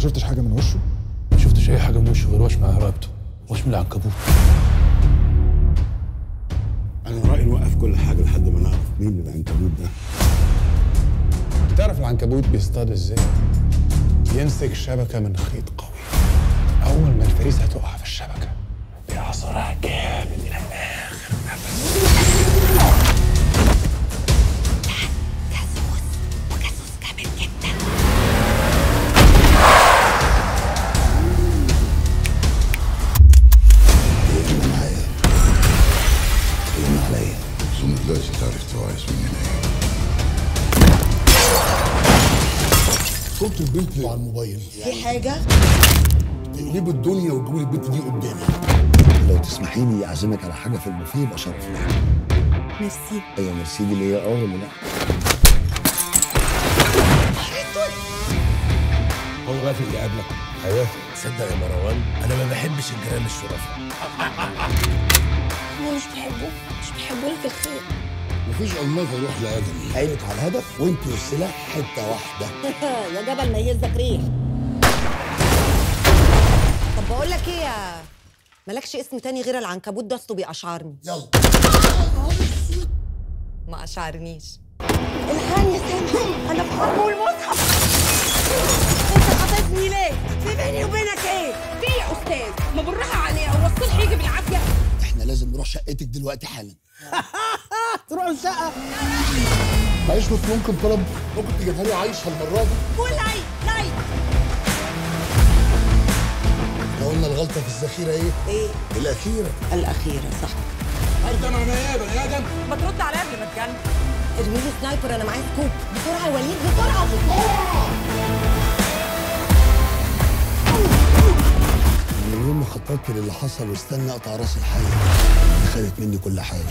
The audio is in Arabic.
ما شفتش حاجة من وشه؟ ما شفتش أي حاجة من وشه غير وشم على رقبته وشم العنكبوت أنا رأيي نوقف كل حاجة لحد ما نعرف مين العنكبوت ده. تعرف العنكبوت بيصطاد إزاي؟ يمسك شبكة من خيط قوي. أول ما الفريسة تقع في الشبكة بيعصرها جامد صوت البنت على الموبايل. في حاجة؟ تقلبوا الدنيا وتجيبوا لي البنت دي قدامي. لو تسمحي لي أعزمك على حاجة في البوفيه يبقى شرف ليا. ميرسي. أيوه ميرسي دي ليا. آه ولا لا؟ هو غافل يقابلك هيوافق. تصدق يا مروان أنا ما بحبش الجيران الشرفاء هو مش بيحبوه مش بيحبوا لك الخير. مفيش الماظ يروح لآدم. عينك على الهدف وانت والسلاح حتة واحدة. يا جبل ما يهزك ريح. طب بقول لك إيه يا مالكش اسم تاني غير العنكبوت ده؟ أصله بيقشعرني. يلا. ما قشعرنيش. الحقني يا سامي. أنا في حرب والمصحف. أنت خاطفني ليه؟ في بيني وبينك إيه؟ في يا أستاذ. ما بالراحة عليها. هو الصلح يجي بالعافية. إحنا لازم نروح شقتك دلوقتي حالا. تروح الشقه معيش بس ممكن طلب. ممكن تجيبها لي عايشه المره دي. قول لعيب لعيب لو قلنا الغلطة في الذخيرة إيه؟ إيه؟ الأخيرة. الأخيرة صح. ارضى معناها إيه يا بني آدم؟ ما ترد عليا قبل ما تجنن. ارمي لي سنايبر أنا معايا سكوب. بسرعة يا وليد بسرعة. من يوم ما خططت للي حصل واستنى أقطع رأس الحي. خدت مني كل حاجة.